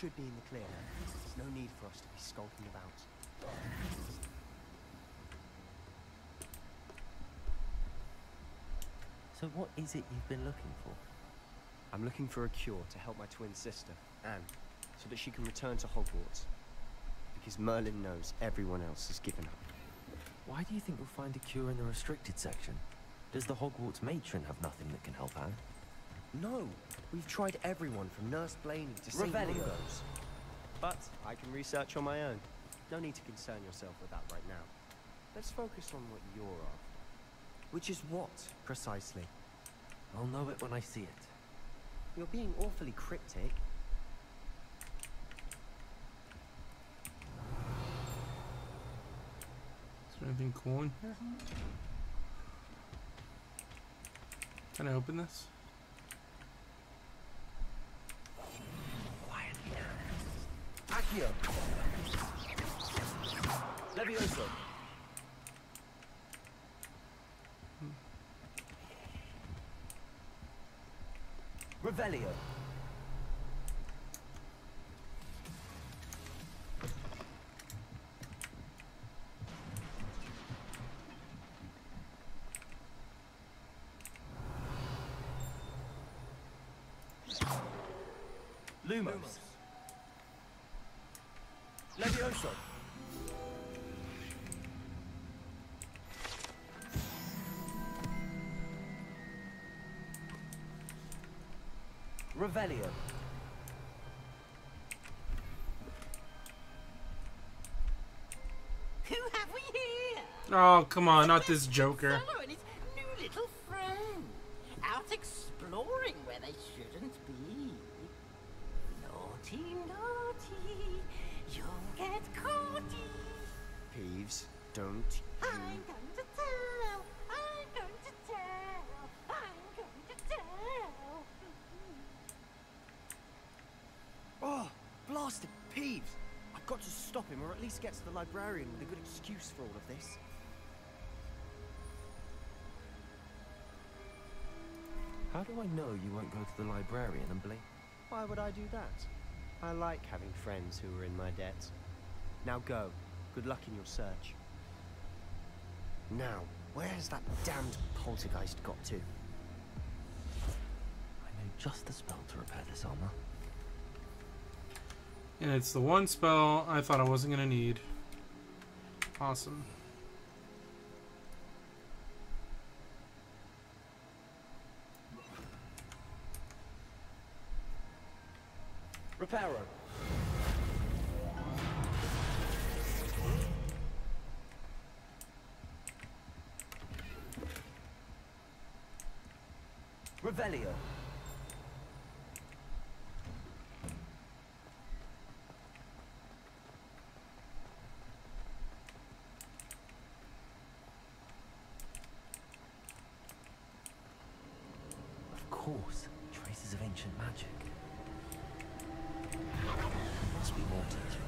Should be in the clear now. There's no need for us to be skulking about. So what is it you've been looking for? I'm looking for a cure to help my twin sister, Anne, so that she can return to Hogwarts. Because Merlin knows everyone else has given up. Why do you think you'll find a cure in the restricted section? Does the Hogwarts matron have nothing that can help Anne? No! We've tried everyone from Nurse Blainey to St. Revelio. Mungo's. But I can research on my own. No need to concern yourself with that right now. Let's focus on what you're after. Which is what, precisely? I'll know it when I see it. You're being awfully cryptic. Is there anything cool in here? Can I open this? Accio. Levioso. Revelio. Lumos. Levioso. Revelio. Who have we here? Oh, come on, not this Joker. How do I know you won't go to the librarian and blame? Why would I do that? I like having friends who are in my debt. Now go. Good luck in your search. Now, where has that damned poltergeist got to? I know just the spell to repair this armor. And it's the one spell I thought I wasn't gonna need. Awesome. Revelio. Of course, traces of ancient magic. There must be more to this room.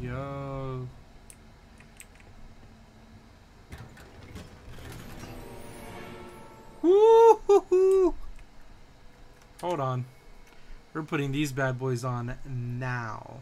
Yo. Woo-hoo-hoo. Hold on. We're putting these bad boys on now.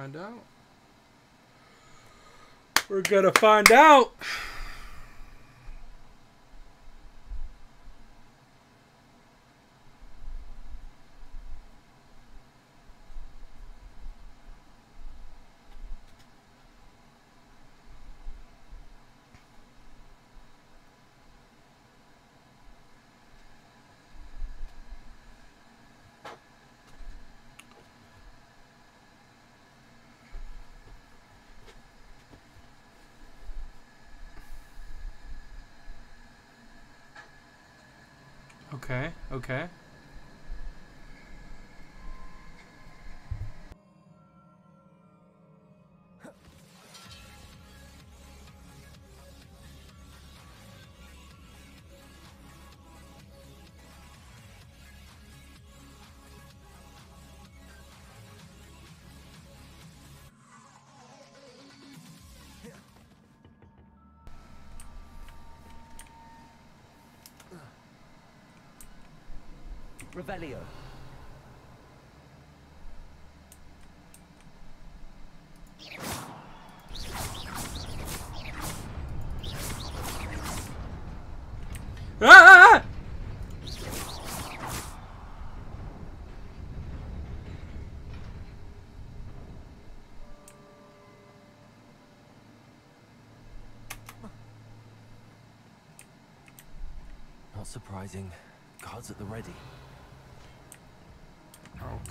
Find out. We're gonna find out. Okay, Revelio. Ah! Not surprising. Guards at the ready.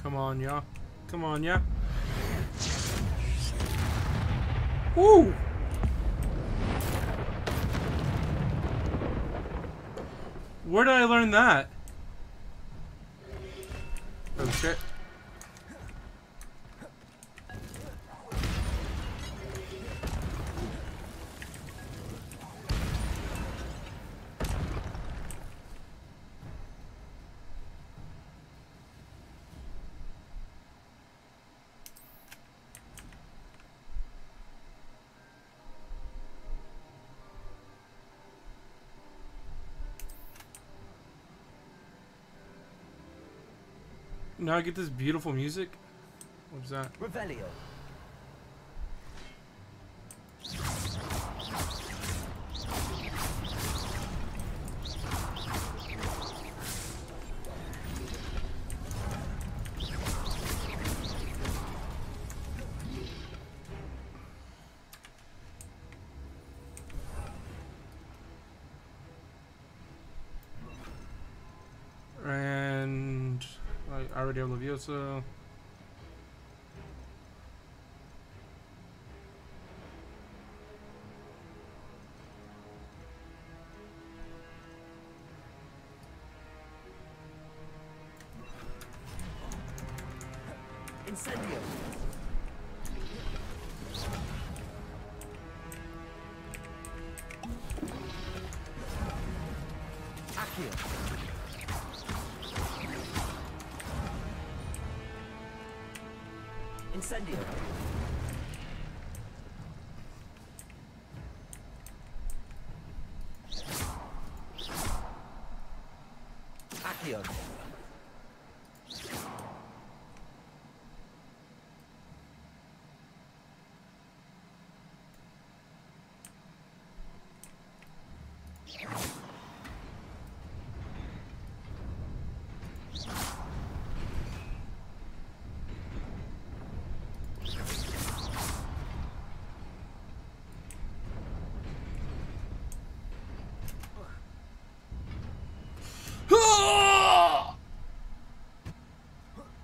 Come on, y'all. Come on, yeah. Woo! Where did I learn that? Now I get this beautiful music. What's that? Revelio. Have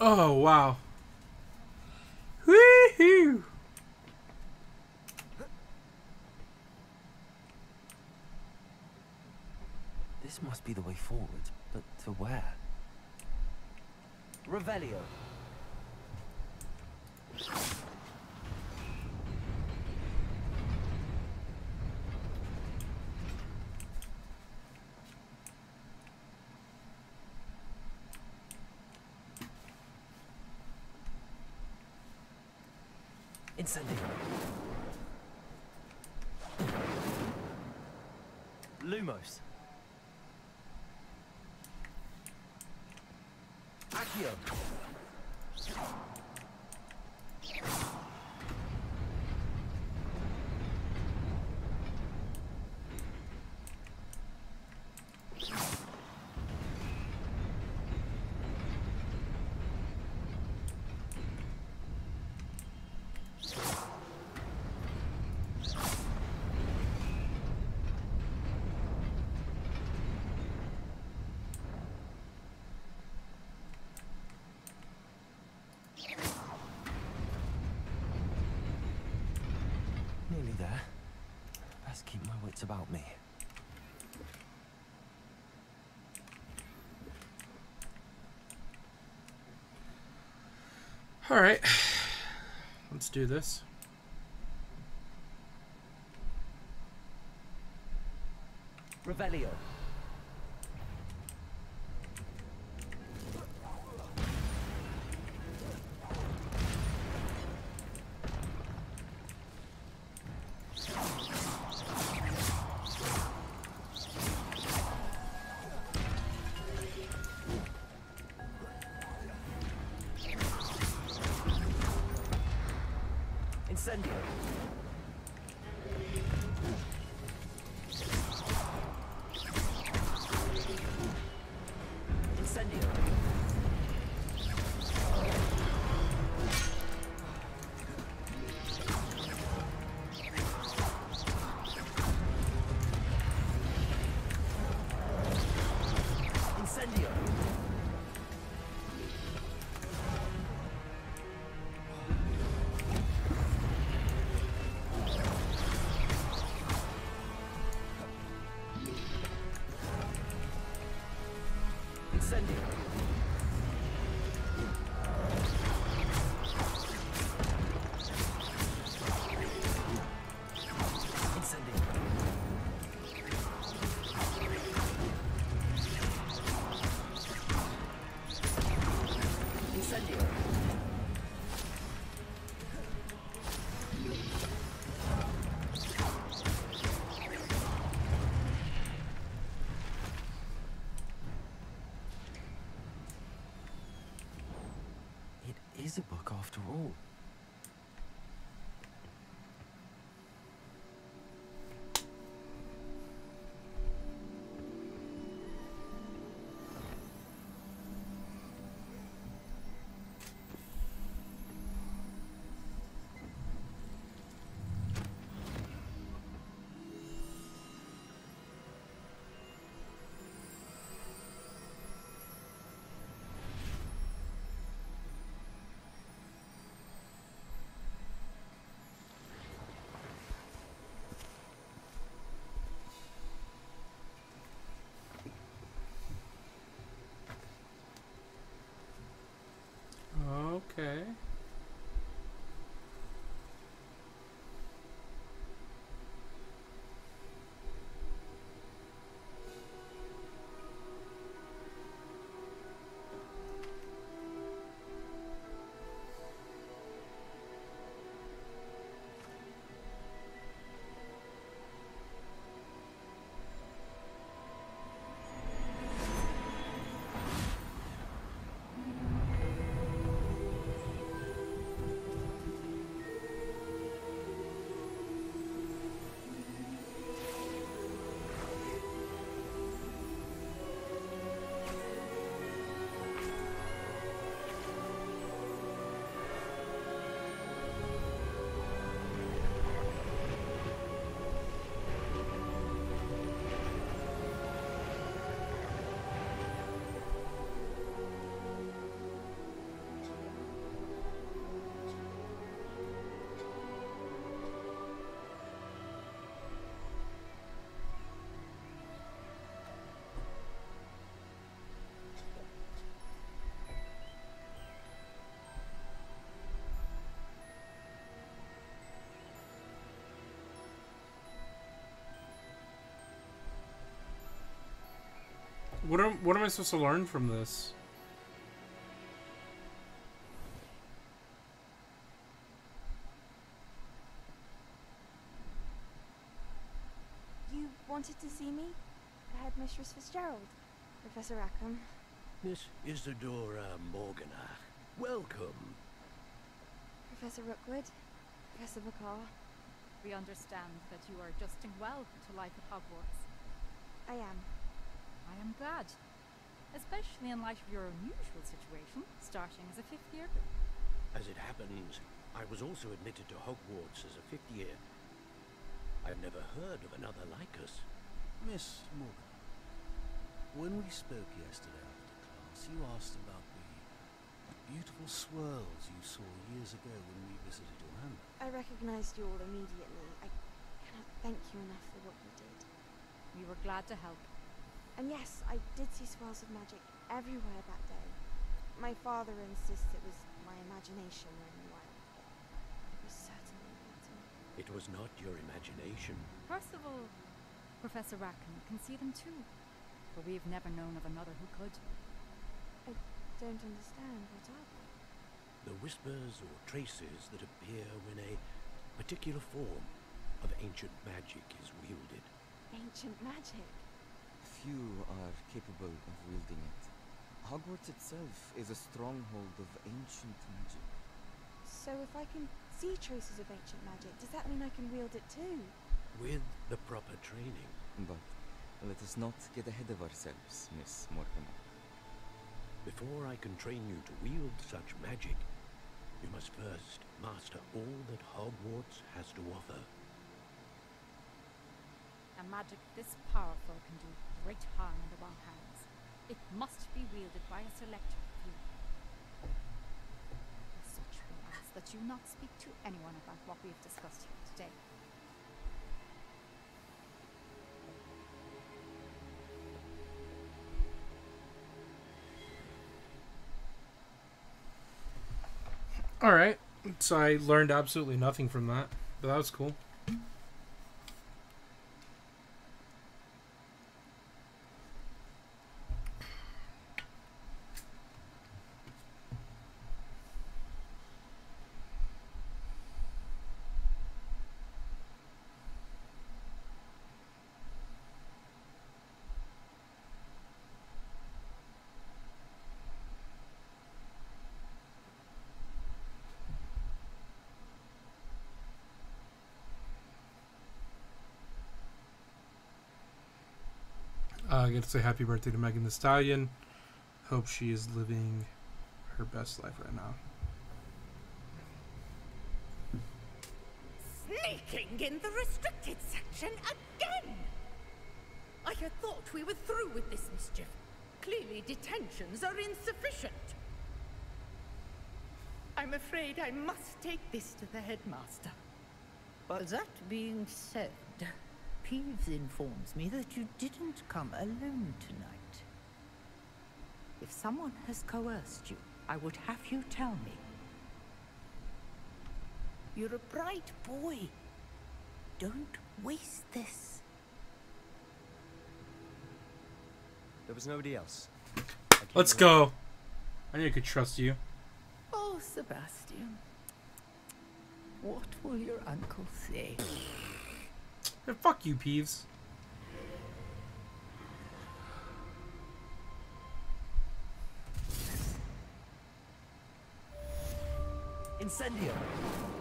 Oh wow. Woohoo! This must be the way forward, but to where? Revelio. Incendio. Lumos. Accio. Nearly there. Best keep my wits about me. All right. Let's do this. Revelio. What am what am I supposed to learn from this? You wanted to see me? Headmistress Fitzgerald. Professor Rackham. Miss Isidora Morganach, welcome. Professor Rookwood. Professor Bakar. We understand that you are adjusting well to life at Hogwarts. I am. I am glad. Especially in light of your unusual situation, starting as a fifth year. As it happens, I was also admitted to Hogwarts as a fifth year. I've never heard of another like us. Miss Morgan, when we spoke yesterday after class, you asked about the beautiful swirls you saw years ago when we visited your hamlet. I recognized you all immediately. I cannot thank you enough for what you did. We were glad to help. And yes, I did see swirls of magic everywhere that day. My father insists it was my imagination running wild, but it was certainly not. It was not your imagination. Percival, Professor Rackham can see them too. But we have never known of another who could. I don't understand. What are they? The whispers or traces that appear when a particular form of ancient magic is wielded. Ancient magic? Few are capable of wielding it. Hogwarts itself is a stronghold of ancient magic. So if I can see traces of ancient magic, does that mean I can wield it too? With the proper training. But let us not get ahead of ourselves, Miss Mortimer. Before I can train you to wield such magic, you must first master all that Hogwarts has to offer. A magic this powerful can do great harm in the wrong hands. It must be wielded by a select few. As such, we ask that you not speak to anyone about what we have discussed here today. All right. So I learned absolutely nothing from that, but that was cool. I get to say happy birthday to Megan Thee Stallion. Hope she is living her best life right now. Sneaking in the restricted section again! I had thought we were through with this mischief. Clearly detentions are insufficient. I'm afraid I must take this to the headmaster. But that being said, Peeves informs me that you didn't come alone tonight. If someone has coerced you, I would have you tell me. You're a bright boy. Don't waste this. There was nobody else. Let's go. I knew I could trust you. Oh, Sebastian. What will your uncle say? Hey, fuck you, Peeves. Incendio!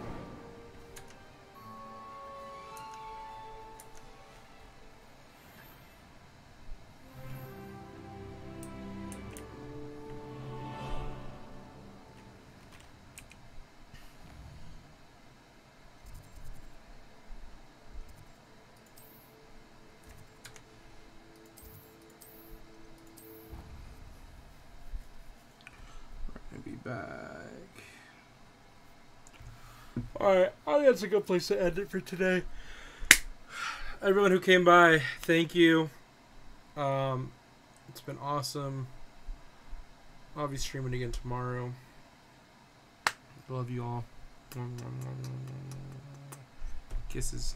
Think that's a good place to end it for today. Everyone who came by, thank you. Um, it's been awesome. I'll be streaming again tomorrow. Love you all. Kisses.